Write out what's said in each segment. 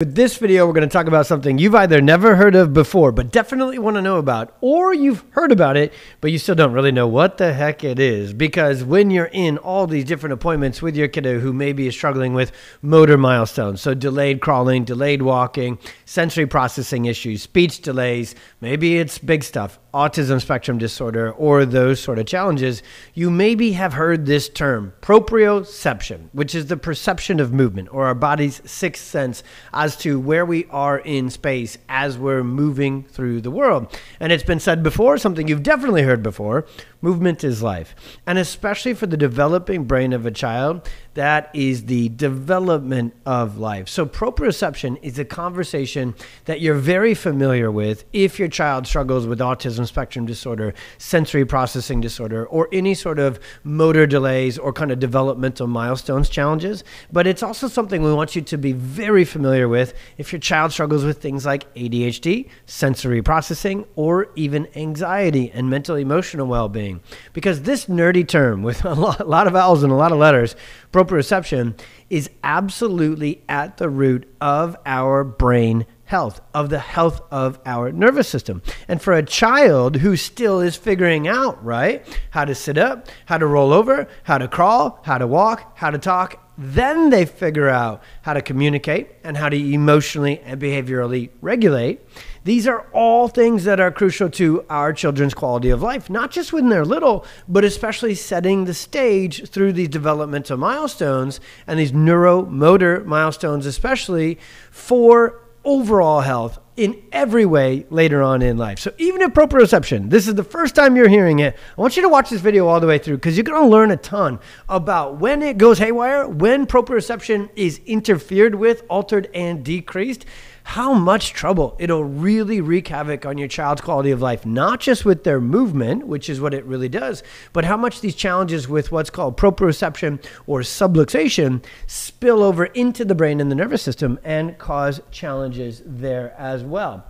With this video, we're going to talk about something you've either never heard of before, but definitely want to know about, or you've heard about it, but you still don't really know what the heck it is. Because when you're in all these different appointments with your kiddo who maybe is struggling with motor milestones, so delayed crawling, delayed walking, sensory processing issues, speech delays, maybe it's big stuff, autism spectrum disorder, or those sort of challenges, you maybe have heard this term, proprioception, which is the perception of movement or our body's sixth sense as to where we are in space as we're moving through the world. And it's been said before, something you've definitely heard before movement is life. And especially for the developing brain of a child, that is the development of life. So, proprioception is a conversation that you're very familiar with if your child struggles with autism spectrum disorder, sensory processing disorder, or any sort of motor delays or kind of developmental milestones challenges. But it's also something we want you to be very familiar with if your child struggles with things like ADHD, sensory processing, or even anxiety and mental emotional well being. Because this nerdy term with a lot, a lot of vowels and a lot of letters, proprioception is absolutely at the root of our brain health, of the health of our nervous system. And for a child who still is figuring out, right, how to sit up, how to roll over, how to crawl, how to walk, how to talk, then they figure out how to communicate and how to emotionally and behaviorally regulate. These are all things that are crucial to our children's quality of life, not just when they're little, but especially setting the stage through these developmental milestones and these neuromotor milestones, especially for overall health in every way later on in life. So even if proprioception, this is the first time you're hearing it, I want you to watch this video all the way through because you're going to learn a ton about when it goes haywire, when proprioception is interfered with, altered, and decreased how much trouble it'll really wreak havoc on your child's quality of life, not just with their movement, which is what it really does, but how much these challenges with what's called proprioception or subluxation spill over into the brain and the nervous system and cause challenges there as well.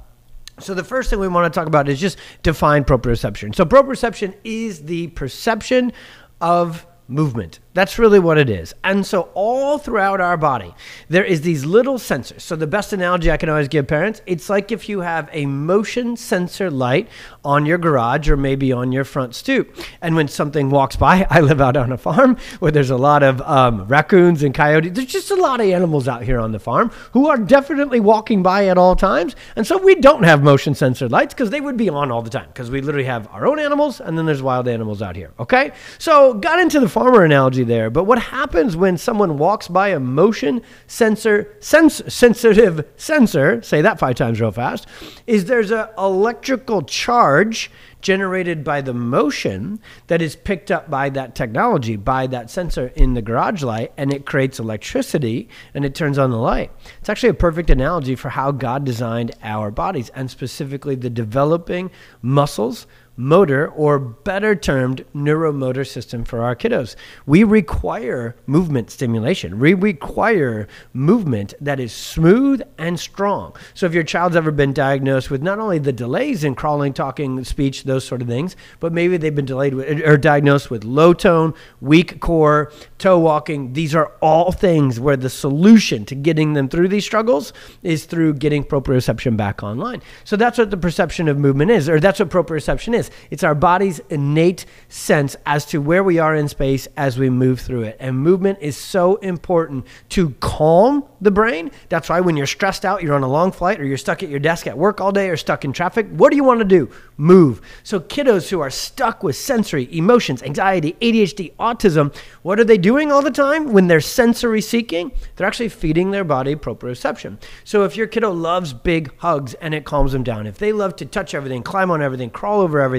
So the first thing we want to talk about is just define proprioception. So proprioception is the perception of movement. That's really what it is. And so all throughout our body, there is these little sensors. So the best analogy I can always give parents, it's like if you have a motion sensor light on your garage or maybe on your front stoop. And when something walks by, I live out on a farm where there's a lot of um, raccoons and coyotes. There's just a lot of animals out here on the farm who are definitely walking by at all times. And so we don't have motion sensor lights because they would be on all the time because we literally have our own animals and then there's wild animals out here. Okay. So got into the farmer analogy there. But what happens when someone walks by a motion sensor, sens- sensitive sensor, say that five times real fast, is there's an electrical charge generated by the motion that is picked up by that technology, by that sensor in the garage light, and it creates electricity and it turns on the light. It's actually a perfect analogy for how God designed our bodies and specifically the developing muscles motor, or better termed neuromotor system for our kiddos. We require movement stimulation. We require movement that is smooth and strong. So if your child's ever been diagnosed with not only the delays in crawling, talking, speech, those sort of things, but maybe they've been delayed with, or diagnosed with low tone, weak core, toe walking, these are all things where the solution to getting them through these struggles is through getting proprioception back online. So that's what the perception of movement is, or that's what proprioception is. It's our body's innate sense as to where we are in space as we move through it. And movement is so important to calm the brain. That's why when you're stressed out, you're on a long flight, or you're stuck at your desk at work all day, or stuck in traffic, what do you want to do? Move. So, kiddos who are stuck with sensory, emotions, anxiety, ADHD, autism, what are they doing all the time when they're sensory seeking? They're actually feeding their body proprioception. So, if your kiddo loves big hugs and it calms them down, if they love to touch everything, climb on everything, crawl over everything,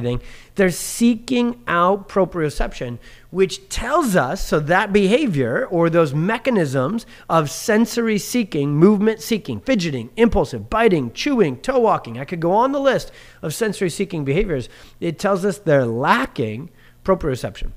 they're seeking out proprioception, which tells us so that behavior or those mechanisms of sensory seeking, movement seeking, fidgeting, impulsive, biting, chewing, toe walking, I could go on the list of sensory seeking behaviors. It tells us they're lacking proprioception.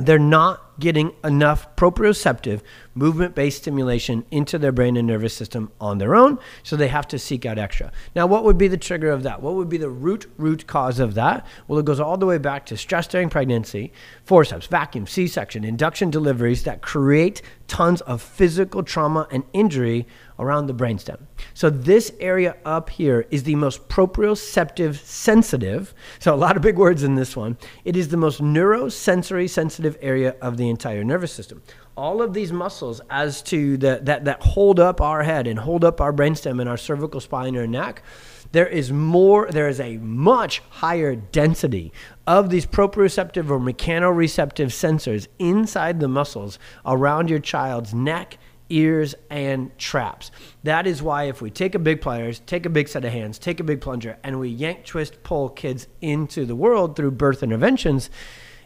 They're not getting enough proprioceptive movement based stimulation into their brain and nervous system on their own, so they have to seek out extra. Now, what would be the trigger of that? What would be the root root cause of that? Well, it goes all the way back to stress during pregnancy, forceps, vacuum, C-section, induction deliveries that create tons of physical trauma and injury around the brainstem. So this area up here is the most proprioceptive sensitive. So a lot of big words in this one. It is the most neurosensory sensitive area of the entire nervous system. All of these muscles, as to the, that that hold up our head and hold up our brainstem and our cervical spine or neck, there is more, there is a much higher density of these proprioceptive or mechanoreceptive sensors inside the muscles around your child's neck, ears, and traps. That is why if we take a big pliers, take a big set of hands, take a big plunger, and we yank, twist, pull kids into the world through birth interventions,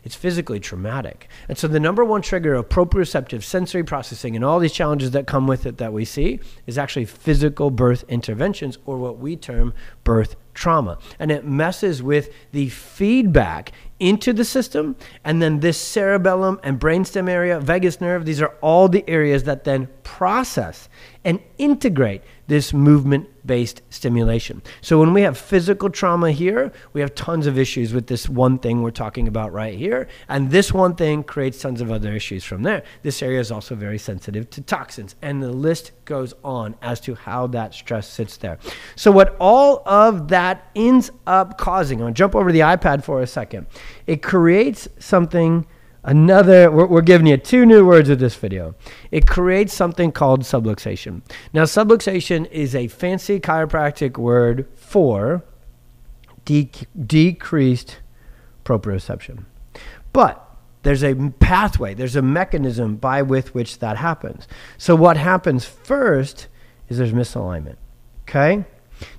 it's physically traumatic. And so the number one trigger of proprioceptive sensory processing and all these challenges that come with it that we see is actually physical birth interventions or what we term birth trauma. And it messes with the feedback into the system. And then this cerebellum and brainstem area, vagus nerve, these are all the areas that then process and integrate this movement based stimulation. So when we have physical trauma here, we have tons of issues with this one thing we're talking about right here. And this one thing creates tons of other issues from there. This area is also very sensitive to toxins. And the list goes on as to how that stress sits there. So, what all of that ends up causing, I'm to jump over the iPad for a second. It creates something another we're, we're, giving you two new words with this video. It creates something called subluxation. Now subluxation is a fancy chiropractic word for de- decreased proprioception. But there's a pathway there's a mechanism by with which that happens. So what happens first is there's misalignment okay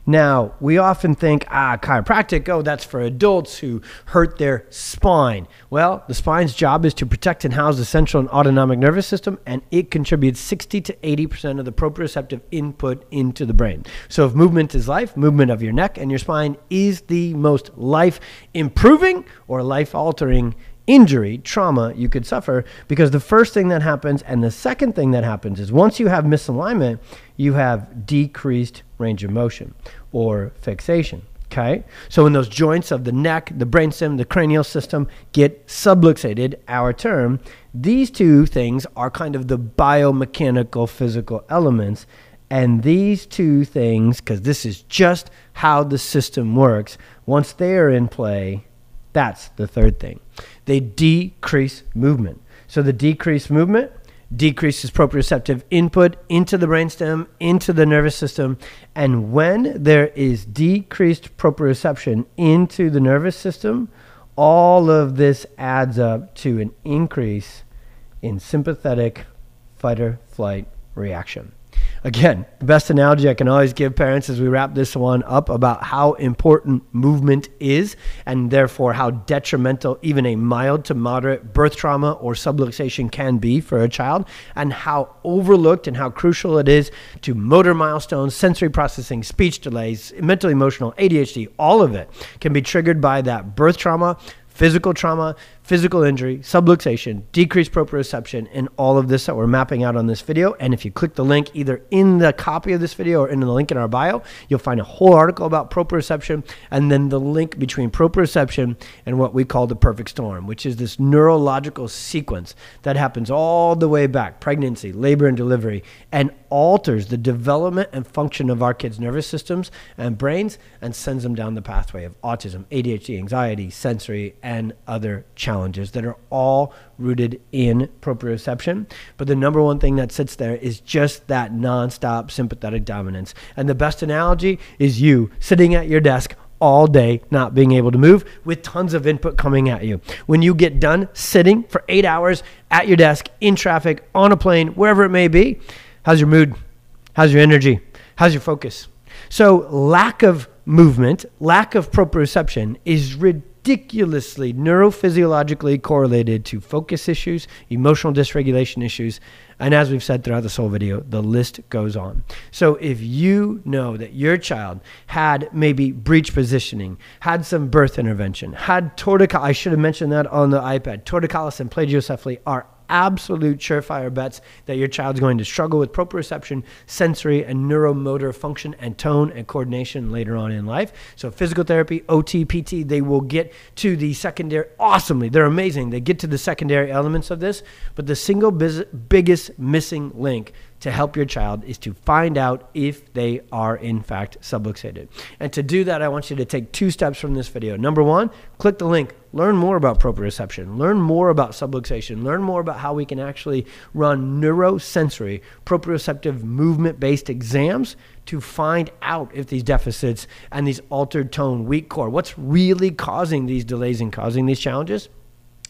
now, we often think, ah, chiropractic, oh, that's for adults who hurt their spine. Well, the spine's job is to protect and house the central and autonomic nervous system, and it contributes 60 to 80% of the proprioceptive input into the brain. So, if movement is life, movement of your neck and your spine is the most life improving or life altering injury, trauma you could suffer because the first thing that happens and the second thing that happens is once you have misalignment, you have decreased range of motion or fixation. Okay, so when those joints of the neck, the brainstem, the cranial system get subluxated, our term, these two things are kind of the biomechanical physical elements. And these two things, because this is just how the system works, once they are in play, that's the third thing. They decrease movement. So the decreased movement decreases proprioceptive input into the brainstem, into the nervous system. And when there is decreased proprioception into the nervous system, all of this adds up to an increase in sympathetic fight or flight reaction again, the best analogy I can always give parents as we wrap this one up about how important movement is and therefore how detrimental even a mild to moderate birth trauma or subluxation can be for a child and how overlooked and how crucial it is to motor milestones, sensory processing, speech delays, mental emotional, ADHD, all of it can be triggered by that birth trauma physical trauma, physical injury, subluxation, decreased proprioception, and all of this that we're mapping out on this video. And if you click the link either in the copy of this video or in the link in our bio, you'll find a whole article about proprioception and then the link between proprioception and what we call the perfect storm, which is this neurological sequence that happens all the way back pregnancy, labor, and delivery, and alters the development and function of our kids' nervous systems and brains and sends them down the pathway of autism, ADHD, anxiety, sensory, and other challenges that are all rooted in proprioception. But the number one thing that sits there is just that nonstop sympathetic dominance. And the best analogy is you sitting at your desk all day not being able to move with tons of input coming at you. When you get done sitting for eight hours at your desk, in traffic, on a plane, wherever it may be, how's your mood? How's your energy? How's your focus? So, lack of movement, lack of proprioception is ridiculous ridiculously neurophysiologically correlated to focus issues, emotional dysregulation issues, and as we've said throughout this whole video, the list goes on. So if you know that your child had maybe breech positioning, had some birth intervention, had torticollis, I should have mentioned that on the iPad, torticollis and plagiocephaly are absolute surefire bets that your child's going to struggle with proprioception, sensory, and neuromotor function and tone and coordination later on in life. So, physical therapy, OT, PT, they will get to the secondary awesomely. They're amazing. They get to the secondary elements of this, but the single biz- biggest missing link to help your child is to find out if they are in fact subluxated. And to do that, I want you to take two steps from this video. Number one, click the link learn more about proprioception, learn more about subluxation, learn more about how we can actually run neurosensory proprioceptive movement based exams to find out if these deficits and these altered tone, weak core, what's really causing these delays and causing these challenges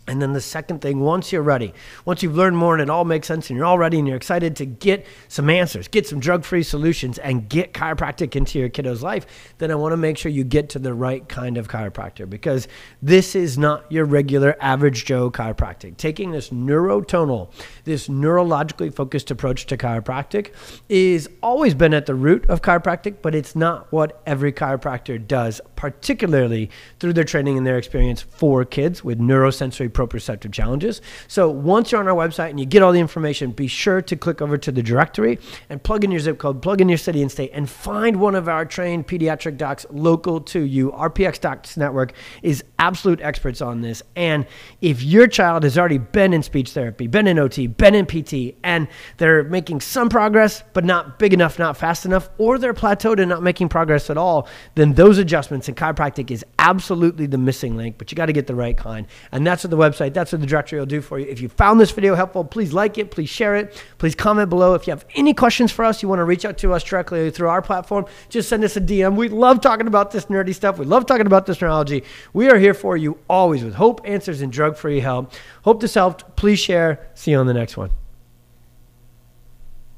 and then the second thing, once you're ready, once you've learned more and it all makes sense and you're all ready and you're excited to get some answers, get some drug free solutions, and get chiropractic into your kiddo's life, then I want to make sure you get to the right kind of chiropractor because this is not your regular average Joe chiropractic. Taking this neurotonal, this neurologically focused approach to chiropractic is always been at the root of chiropractic, but it's not what every chiropractor does, particularly through their training and their experience for kids with neurosensory proprioceptive challenges. So once you're on our website and you get all the information, be sure to click over to the directory and plug in your zip code, plug in your city and state, and find one of our trained pediatric docs local to you. Our PX Docs Network is absolute experts on this. And if your child has already been in speech therapy, been in OT, been in PT, and they're making some progress, but not big enough, not fast enough, or they're plateaued and not making progress at all, then those adjustments in chiropractic is absolutely the missing link, but you got to get the right kind. And that's what the website, that's what the directory will do for you. If you found this video helpful, please like it, please share it, please comment below. If you have any questions for us, you want to reach out to us directly through our platform, just send us a DM. We love talking about this nerdy stuff. We love talking about this neurology. We are here for you always with hope, answers, and drug free help. Hope this helped. Please share. See you on the next one.